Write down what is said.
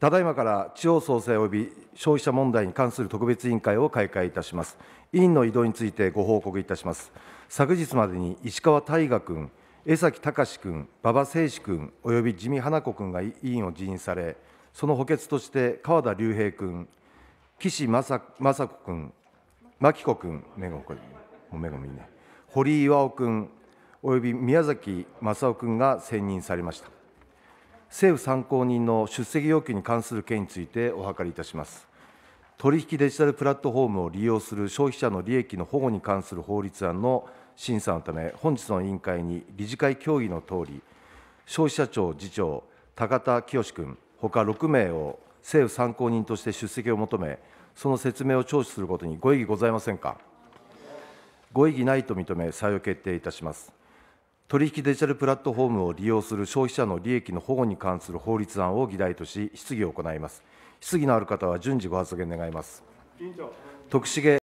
ただいまから地方創生及び消費者問題に関する特別委員会を開会いたします。委員の移動についてご報告いたします。昨日までに石川大我君、江崎隆君、馬場誠志君、および自見花子君が委員を辞任され、その補欠として川田隆平君、岸正子君、真紀子君、めごこれ、もうめごみね、堀井巌君、および宮崎正夫君が選任されました。政府参考人の出席要求に関する件についてお諮りいたします。取引デジタルプラットフォームを利用する消費者の利益の保護に関する法律案の審査のため、本日の委員会に理事会協議のとおり、消費者庁次長、高田清君、ほか6名を政府参考人として出席を求め、その説明を聴取することにご異議ございませんか。ご異議ないと認め、採用決定いたします。取引デジタルプラットフォームを利用する消費者の利益の保護に関する法律案を議題とし、質疑を行います。質疑のある方は順次ご発言願います。徳重